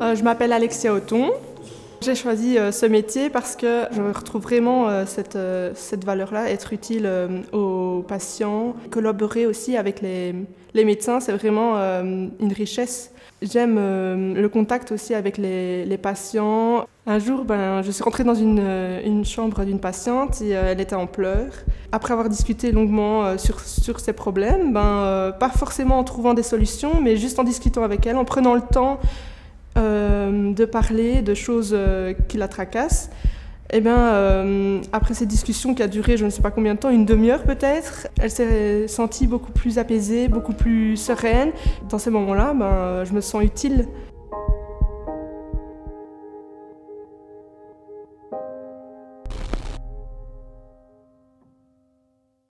Euh, je m'appelle Alexia Othon. J'ai choisi euh, ce métier parce que je retrouve vraiment euh, cette, cette valeur-là, être utile aux patients, collaborer aussi avec les, les médecins, c'est vraiment une richesse. J'aime le contact aussi avec les, les, patients. Un jour, ben, je suis rentrée dans une, une chambre d'une patiente et elle était en pleurs. Après avoir discuté longuement sur, sur ses problèmes, ben, pas forcément en trouvant des solutions, mais juste en discutant avec elle, en prenant le temps euh, de parler de choses euh, qui la tracassent. Eh bien, euh, après cette discussion qui a duré je ne sais pas combien de temps, une demi-heure peut-être, elle s'est sentie beaucoup plus apaisée, beaucoup plus sereine. Dans ces moments-là, ben, je me sens utile